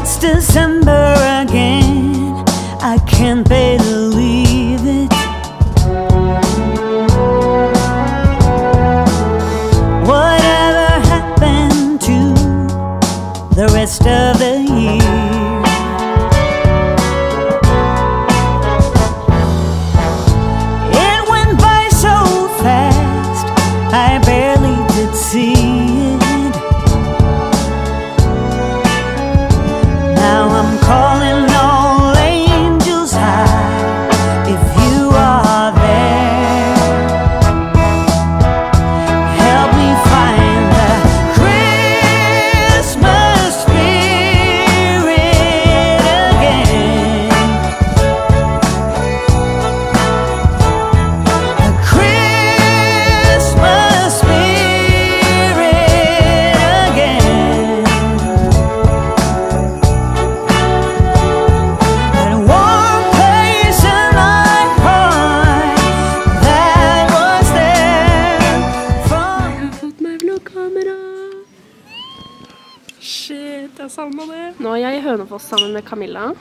It's December again. I can't believe it. Whatever happened to the rest of savna det. Nå er jeg i Hønefoss sammen med Camilla.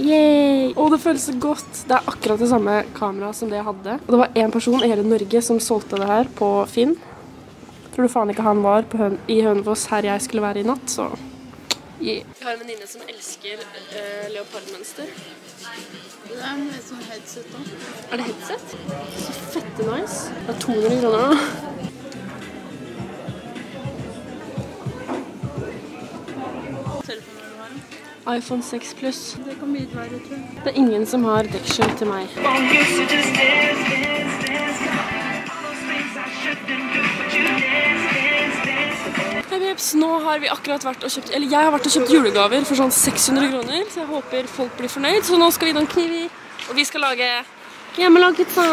Yay! Og det føles så godt. Det er akkurat det samme kameraet som det jeg hadde. Og det var én person i hele Norge som solgte det her på Finn. Tror du faen ikke han var på Høn i Hønefoss her jeg skulle være i natt, så yeah. Jeg har en venninne som elsker uh, leopardmønster. Det er med sånn headset da. Er det headset? Så fette nice. Det er 200 kroner nå. iPhone 6 Plus. Det kan litt verre, tror jeg. Det er ingen som har deksel til meg. Hei, babes, Nå har vi akkurat vært og kjøpt Eller jeg har vært og kjøpt julegaver for sånn 600 kroner, så jeg håper folk blir fornøyd. Så nå skal vi innom Knivi, og vi skal lage hjemmelagd pizza.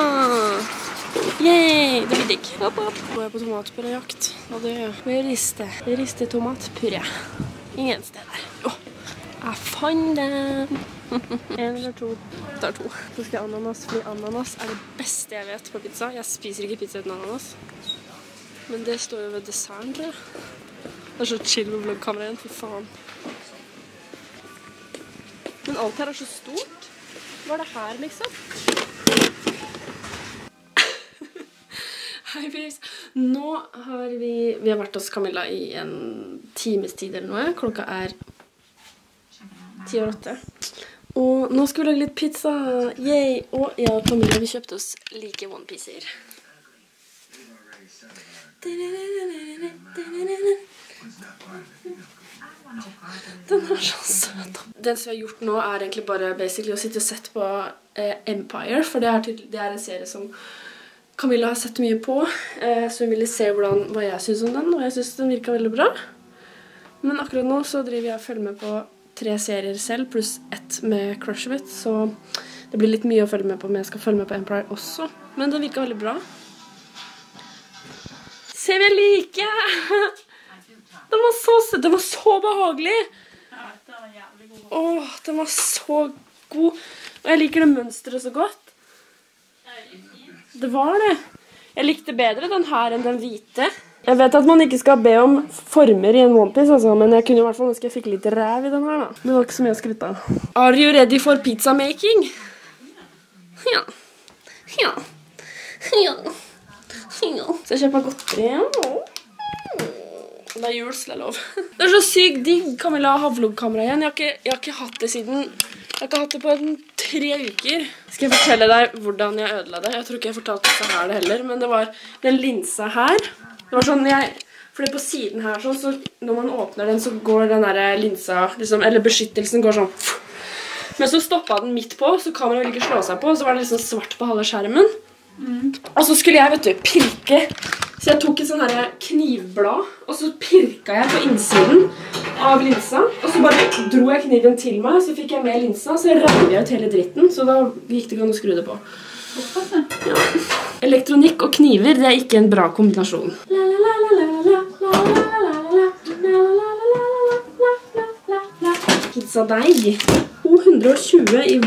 Yay! Det blir digg. Hopp, hopp. Går jeg på tomatpurejakt, og det gjør jeg. Vi rister. Vi tomatpuré. Ingen steder. Å, jeg fant dem! En eller to. Det er to. Så skal jeg ananas, fordi ananas er det beste jeg vet på pizza. Jeg spiser ikke pizza uten ananas. Men det står jo ved desserten, tror jeg. Det er så chill med vloggkameraet igjen. Fy faen. Men alt her er så stort. Hva er det her, liksom? Hei, babes. Nå har vi Vi har vært hos Camilla i en times tid eller noe. Klokka er ti over åtte. Og nå skal vi lage litt pizza. Yay! Og og Camilla vi kjøpte oss like onepiecer. Den er så søt. Den som vi har gjort nå, er egentlig bare basically å sitte og sette på eh, Empire, for det er, til, det er en serie som Camilla har sett mye på, eh, så hun ville se hvordan, hva jeg syns om den, og jeg syns den virka veldig bra. Men akkurat nå så driver jeg og følger med på tre serier selv, pluss ett med crushet mitt, så det blir litt mye å følge med på, men jeg skal følge med på Empire også. Men den virka veldig bra. Se hva jeg liker! Den var så søt. Den var så behagelig. Åh, den var så god. Og jeg liker det mønsteret så godt. Det var det. Jeg likte bedre den her enn den hvite. Jeg vet at man ikke skal be om former i en onepiece, altså, men jeg kunne i hvert fall ønske jeg fikk litt ræv i den her. da. Det var ikke så mye å skryte av. Are you ready for pizza making? Ja. Ja. Ja. ja. Så jeg kjøper godteri. Det er jul, så det er lov. Det er så sykt digg. Camilla har vloggkamera igjen. Jeg har, ikke, jeg har ikke hatt det siden Jeg har ikke hatt det på en tre uker. Skal jeg fortelle deg hvordan jeg ødela det? Jeg tror ikke jeg fortalte det her det heller, men det var den linsa her. Det var sånn jeg fordi på siden her, sånn, så når man åpner den, så går den der linsa liksom, Eller beskyttelsen går sånn Men så stoppa den midt på, så kameraet ville ikke slå seg på. Så var det liksom svart på halve skjermen. Og så skulle jeg vet du, pirke. Så jeg tok et sånn her knivblad, og så pirka jeg på innsiden av linsa. Og så bare dro jeg kniven til meg, så fikk jeg med linsa, så reiv jeg ut hele dritten. Så da gikk det ikke an å skru det på. Ja. Elektronikk og kniver det er ikke en bra kombinasjon. Pizzadeig. 220 i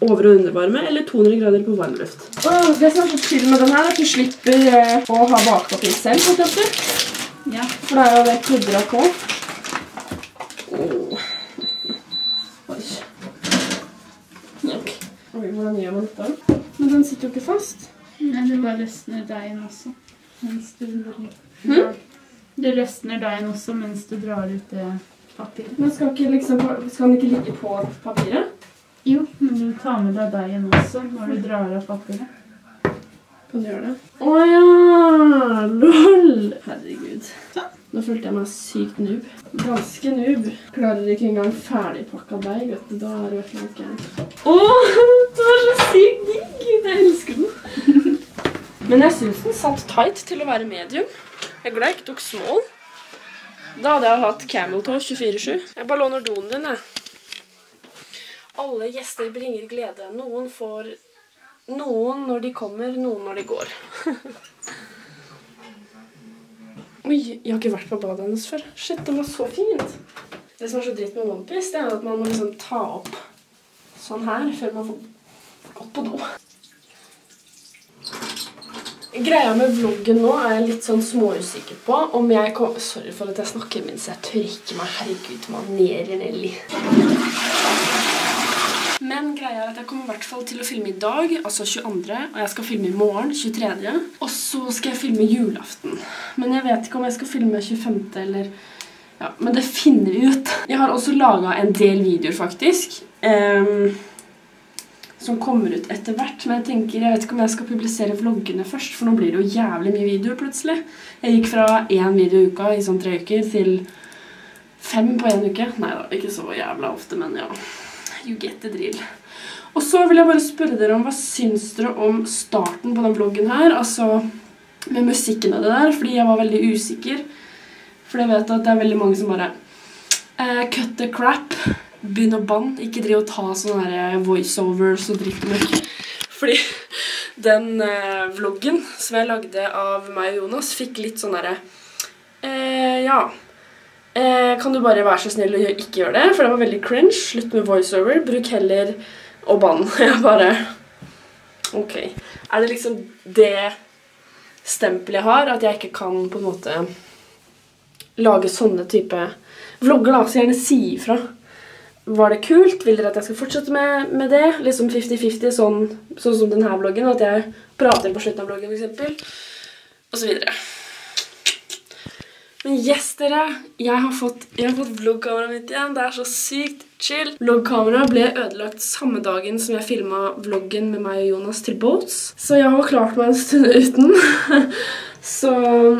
over- og undervarme eller 200 grader på varmluft. Oh, det som er så chill med den her, er at du slipper å ha bakpapir selv. For, ja. for da er jo det kludra på. Hvordan gjør man dette? Men den sitter jo ikke fast. Nei, du bare løsner deigen også. Mens du Hm? Du løsner deigen også mens du drar ut det papiret. Men skal, ikke liksom, skal den ikke ligge på papiret? Jo, men du tar med deg deigen også når du drar av papiret. Kan du gjøre det? Å ja! Lol! Herregud. Nå følte jeg meg sykt noob. Ganske noob. Klarer ikke engang ferdigpakka deig, vet. Da er det virkelig ikke gærent. Å, den var så sykt digg! Jeg elsker den. Men jeg syns den satt tight til å være medium. Jeg er glad jeg ikke tok small. Da hadde jeg hatt camel toe 24-7. Jeg bare låner doen din, jeg. Alle gjester bringer glede. Noen får noen når de kommer, noen når de går. Oi, jeg har ikke vært på badet hennes før. Shit, det var så fint. Det som er så dritt med OnePiece, det er at man må liksom ta opp sånn her før man får gått på do. Greia med vloggen nå er jeg litt sånn småusikker på om jeg kom... Sorry for at jeg snakker mens jeg tørker meg. Herregud, manerer, Nelly. Men greia er at jeg kommer i hvert fall til å filme i dag, altså 22., og jeg skal filme i morgen, 23., og så skal jeg filme julaften. Men jeg vet ikke om jeg skal filme 25. eller... Ja, men det finner vi ut. Jeg har også laget en del videoer, faktisk. Um, som kommer ut etter hvert. Men jeg tenker, jeg vet ikke om jeg skal publisere vloggene først, for nå blir det jo jævlig mye videoer plutselig. Jeg gikk fra én video i uka i sånn tre uker til fem på en uke. Nei da, ikke så jævla ofte, men ja. You get the drill. Og så vil jeg bare spørre dere om hva syns dere om starten på den vloggen her? Altså med musikken og det der, fordi jeg var veldig usikker. For jeg vet at det er veldig mange som bare uh, Cut the crap. Begynn å banne. Ikke driv og ta sånne der voiceovers og dritt og. Fordi den uh, vloggen som jeg lagde av meg og Jonas, fikk litt sånn derre uh, Ja. Eh, kan du bare være så snill og ikke gjøre det? For det var veldig cringe. Slutt med voiceover. Bruk heller å banne. Jeg bare Ok. Er det liksom det stempelet jeg har, at jeg ikke kan på en måte lage sånne type vlogger, da, så gjerne si ifra. Var det kult? Vil dere at jeg skal fortsette med, med det? Liksom 50-50, sånn, sånn som denne vloggen, at jeg prater på slutten av vloggen, eksempel. Og så videre. Men yes, dere, jeg har fått, jeg vloggkameraet mitt igjen. Det er så sykt chill. Vloggkameraet ble ødelagt samme dagen som jeg filmet vloggen med meg og Jonas til Boats. Så jeg har klart meg en stund uten. Så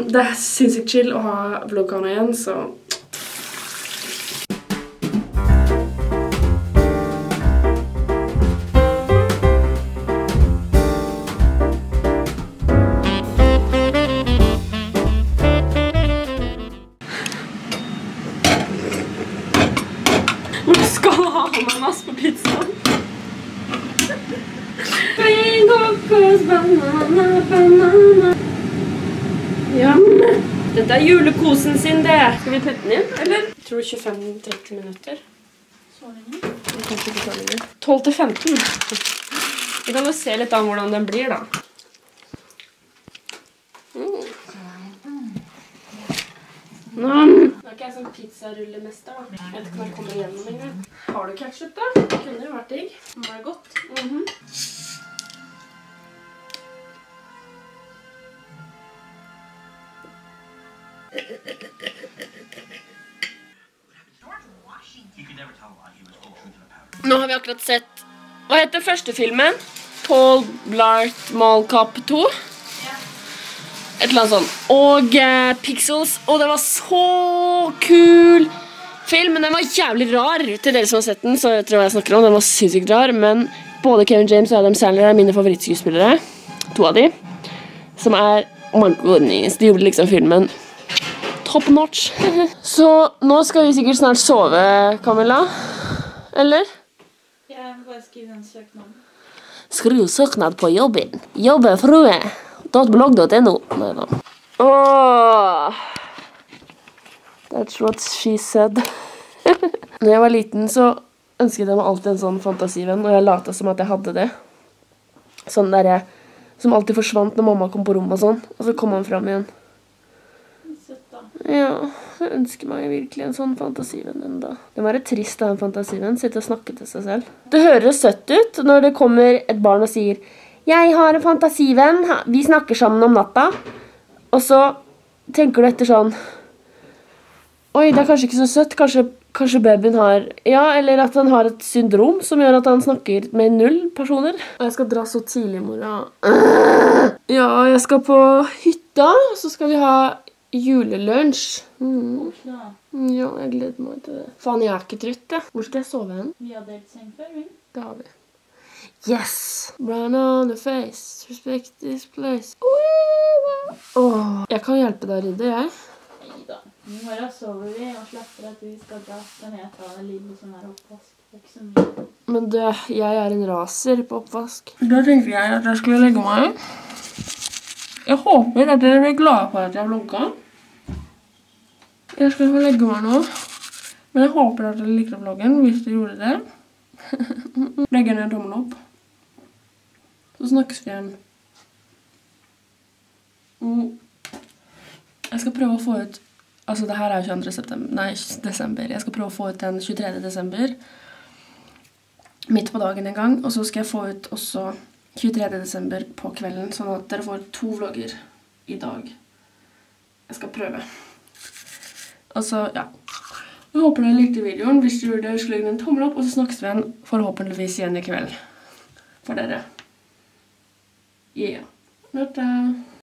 det er sinnssykt chill å ha vloggkamera igjen, så Hvor skal du ha ananas på pizzaen? Jam. Dette er julekosen sin, det. Skal vi putte den inn, eller? Jeg tror 25-30 minutter. Så lenge. Så lenge. 12 til 15. Vi kan jo se litt an hvordan den blir, da. Mm. Ikke jeg sånn pizzarullemester, da. Jeg vet ikke om jeg kommer igjennom engang. Har du ketchup, da? Det kunne jo vært digg. Var det godt? Mhm. In a powder. Nå har vi akkurat sett Hva heter første filmen? Paul Blart Mall Cop 2? Et eller annet sånt. Og eh, Pixels. Og det var så kul film. Men den var jævlig rar. Til dere som har sett den, så vet dere hva jeg snakker om. Den var sinnssykt rar, men både Kevin James og Adam Sandler er mine favorittskuespillere. To av de. Som er Margot goodness. De gjorde liksom filmen top notch. så nå skal vi sikkert snart sove, Camilla. Eller? Jeg må bare skrive en søknad. Skriv søknad på jobben. Jobbefrue. .blogg.no. Nei da. Åh. That's what she said. Når jeg var liten, så ønsket jeg meg alltid en sånn fantasivenn, og jeg lata som at jeg hadde det. Sånn der jeg, som alltid forsvant når mamma kom på rommet og sånn, og så kom han fram igjen. Ja, jeg ønsker meg virkelig en sånn fantasivenn enda. Det må være trist å ha en fantasivenn, sitte og snakke til seg selv. Det høres søtt ut når det kommer et barn og sier «Jeg har en fantasivenn, vi snakker sammen om natta». Og så tenker du etter sånn Oi, det er kanskje ikke så søtt. Kanskje, kanskje babyen har Ja, eller at han har et syndrom som gjør at han snakker med null personer. Og jeg skal dra så tidlig i morgen. Ja, jeg skal på hytta, og så skal vi ha julelunsj. Mm. Ja, jeg gleder meg til det. Faen, jeg er ikke trøtt, jeg. Hvor skal jeg sove hen? Vi har delt seng før, vi. Det har vi. Yes! Brown on the face, respect this place. Åh, jeg kan hjelpe deg å rydde, jeg. Nei da. I morgen sover vi og slapper at vi skal dra. Kan jeg ta en liten sånn her oppvask? Så. Men du, jeg er en raser på oppvask. Da tenkte jeg at jeg skulle legge meg. Jeg håper at dere blir glade for at jeg vlogga. Jeg skal få legge meg nå. Men jeg håper at dere likte vloggen, hvis dere gjorde det. Legg ned tommelen opp. Så snakkes vi igjen Jeg skal prøve å få ut Altså, det her er jo 22. September, nei, desember. Jeg skal prøve å få ut den 23. desember. Midt på dagen en gang. Og så skal jeg få ut også 23. desember på kvelden, sånn at dere får to vlogger i dag. Jeg skal prøve. Og så, ja. Jeg håper dere likte videoen. Hvis du gjorde det, den en tommel opp, og så snakkes vi igjen forhåpentligvis igjen i kveld. For dere. Yeah. Natta.